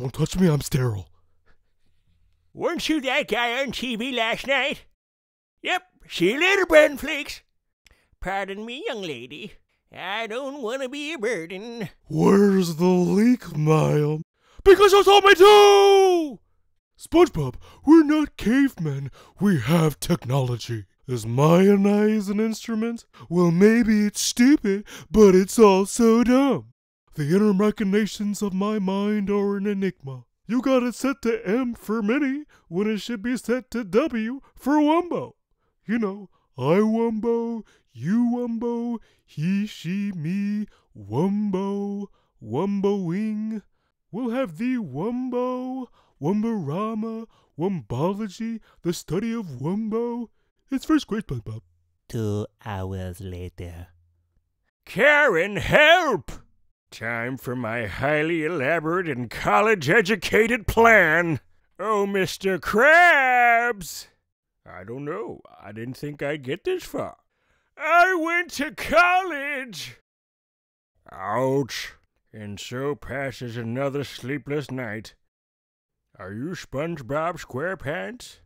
Don't touch me, I'm sterile. Weren't you that guy on TV last night? Yep, see you later, bread and flakes. Pardon me, young lady. I don't want to be a burden. Where's the leak, ma'am? Because you told me to! SpongeBob, we're not cavemen. We have technology. Is mayonnaise an instrument? Well, maybe it's stupid, but it's also dumb. The inner machinations of my mind are an enigma. You got it set to M for mini when it should be set to W for Wumbo. You know, I Wumbo, you Wumbo, he, she, me, Wumbo, Wumboing. We'll have the Wumbo, Wumborama, Wumbology, the study of Wumbo. It's first grade, SpongeBob. Two hours later. Karen, help! Time for my highly elaborate and college educated plan. Oh, Mr. Krabs! I don't know. I didn't think I'd get this far. I went to college! Ouch. And so passes another sleepless night. Are you SpongeBob SquarePants?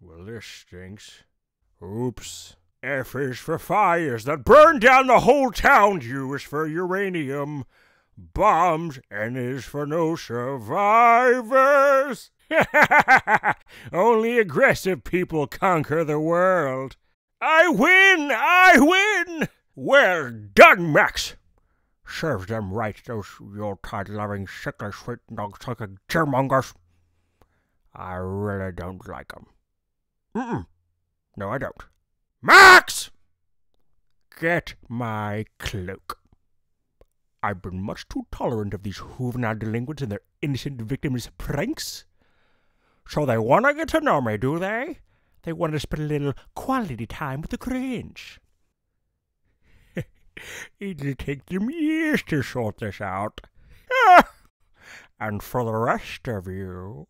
Well, this stinks. Oops. F is for fires that burn down the whole town. U is for uranium. Bombs. N is for no survivors. Only aggressive people conquer the world. I win! I win! Well done, Max! Serves them right, those Yuletide loving, sickly, sweet dog sucking cheermongers. I really don't like 'em. Mm-mm. No, I don't. Max! Get my cloak. I've been much too tolerant of these juvenile delinquents and their innocent victims' pranks. So they want to get to know me, do they? They want to spend a little quality time with the Grinch. It'll take them years to sort this out. and for the rest of you,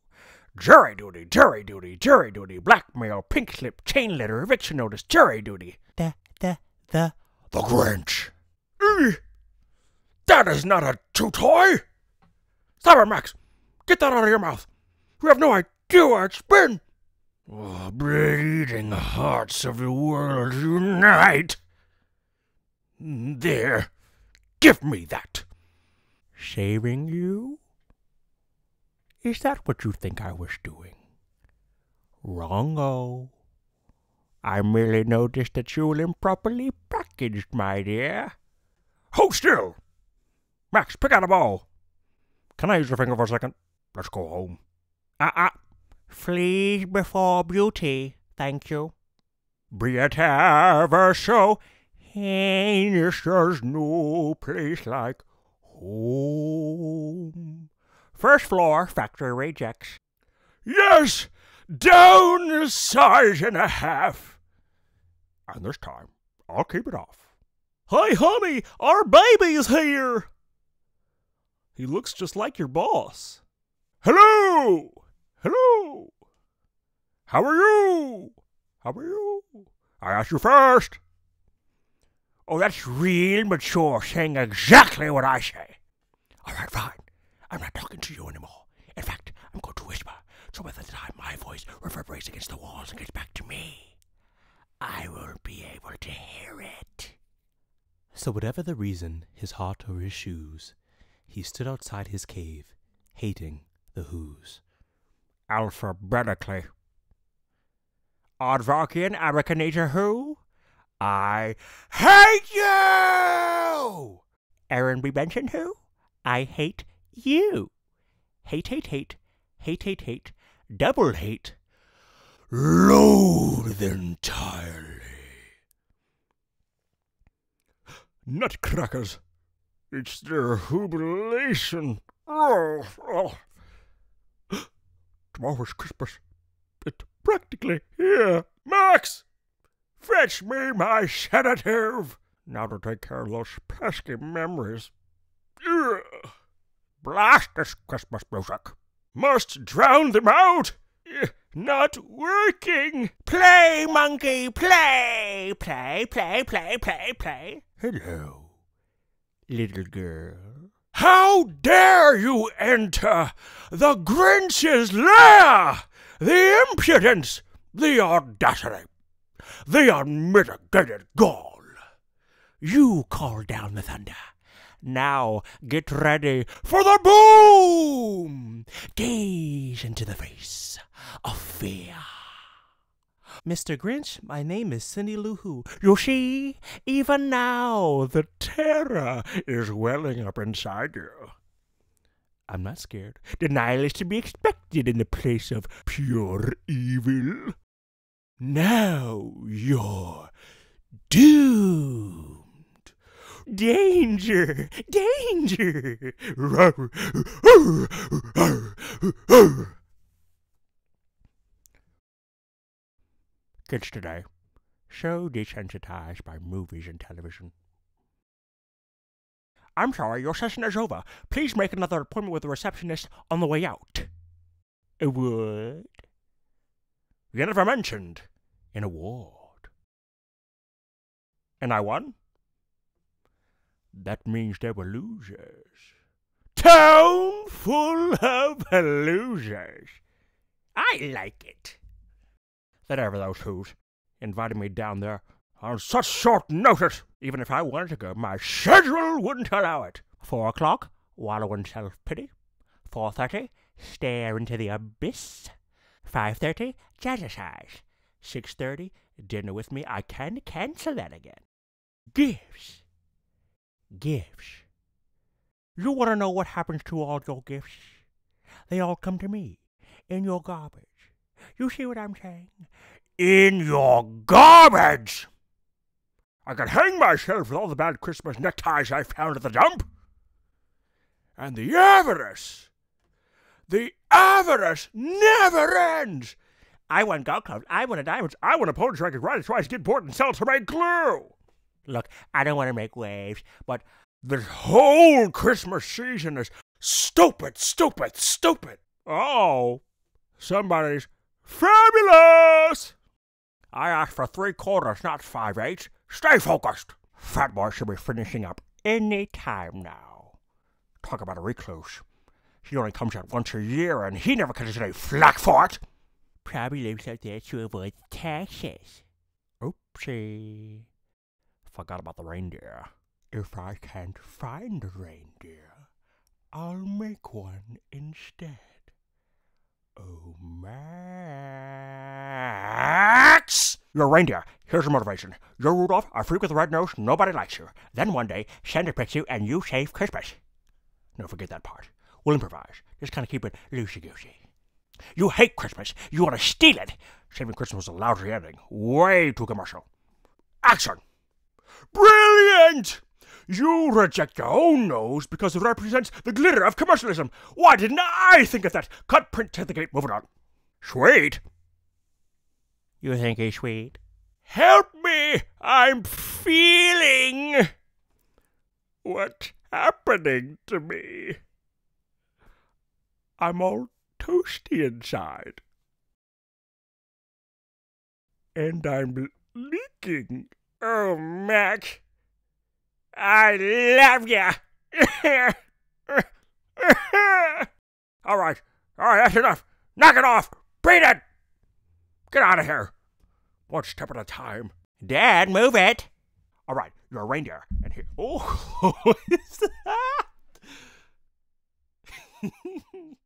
jury duty, jury duty, jury duty, blackmail, pink slip, chain letter, eviction notice, jury duty. The, the, the. The Grinch. Ugh. That is not a chew toy. Stop it, Max. Get that out of your mouth. You have no idea where it's been. Oh, bleeding hearts of the world unite. There. Give me that. Saving you? Is that what you think I was doing? Wrongo. I merely noticed that you were improperly packaged, my dear. Hold still! Max, pick out a ball. Can I use your finger for a second? Let's go home. Ah, ah. Uh-uh. Fleas before beauty, thank you. Be it ever so heinous, there's no place like home. First floor, factory rejects. Yes! Down a size and a half. And this time, I'll keep it off. Hi, honey, our baby's here. He looks just like your boss. Hello! Hello! How are you? How are you? I asked you first. Oh, that's real mature, saying exactly what I say. All right, fine. I'm not talking to you anymore. In fact, I'm going to whisper, so by the time my voice reverberates against the walls and gets back to me, I will be able to hear it. So, whatever the reason, his heart or his shoes, he stood outside his cave, hating the Who's. Alphabetically. Aardvarkian Abracanator Who? I hate you! Aaron B. Benson Who? I hate you. Hate, hate, hate, hate, hate, hate, double hate, loathe entirely. Nutcrackers. It's their jubilation. Oh, oh. Tomorrow's Christmas. It's practically here. Max! Fetch me my sedative. Now to take care of those pesky memories. Blast this Christmas music. Must drown them out. Eh, Not working. Play, monkey, play. Play, play, play, play, play. Hello, little girl. How dare you enter the Grinch's lair? The impudence, the audacity, the unmitigated gall. You call down the thunder. Now get ready for the boom! Gaze into the face of fear. Mr. Grinch, my name is Cindy Lou Who. You see, even now the terror is welling up inside you. I'm not scared. Denial is to be expected in the place of pure evil. Now you're doomed. Danger! Danger! Kids today, so desensitized by movies and television. I'm sorry, your session is over. Please make another appointment with the receptionist on the way out. A what? You never mentioned an award. And I won? That means they were losers. Town full of losers. I like it. That ever those who's invited me down there on such short notice. Even if I wanted to go, my schedule wouldn't allow it. Four o'clock, wallow in self-pity. Four thirty, stare into the abyss. Five thirty, jazzercise. Six thirty, dinner with me. I can cancel that again. Gifts. Gifts. You want to know what happens to all your gifts? They all come to me in your garbage. You see what I'm saying? In your garbage! I could hang myself with all the bad Christmas neckties I found at the dump. And the avarice, the avarice never ends. I want gold clubs, I want diamonds, I want a pony so I could ride it twice, get bored, and sell it to make glue. Look, I don't want to make waves, but this whole Christmas season is stupid, stupid, stupid. Oh, somebody's fabulous. I asked for three quarters, not five eighths. Stay focused. Fat boy should be finishing up any time now. Talk about a recluse. He only comes out once a year, and he never catches any flack for it. Probably lives out there to avoid taxes. Oopsie. Forgot about the reindeer. If I can't find a reindeer, I'll make one instead. Oh, Max! You're a reindeer. Here's your motivation. You're Rudolph, a freak with a red nose, nobody likes you. Then one day, Santa picks you and you save Christmas. No, forget that part. We'll improvise. Just kind of keep it loosey-goosey. You hate Christmas. You want to steal it. Saving Christmas was a lousy ending. Way too commercial. Action! Brilliant! You reject your own nose because it represents the glitter of commercialism. Why didn't I think of that? Cut print to the gate, moving on. Sweet. You think he's sweet? Help me! I'm feeling. What's happening to me? I'm all toasty inside. And I'm leaking. Oh, Mac. I love you. all right. All right, that's enough. Knock it off. Beat it. Get out of here. One step at a time. Dad, move it. All right, you're a reindeer. And here. Oh, what is that?